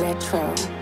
Retro.